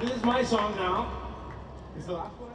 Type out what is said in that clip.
this is my song now. It's the last one.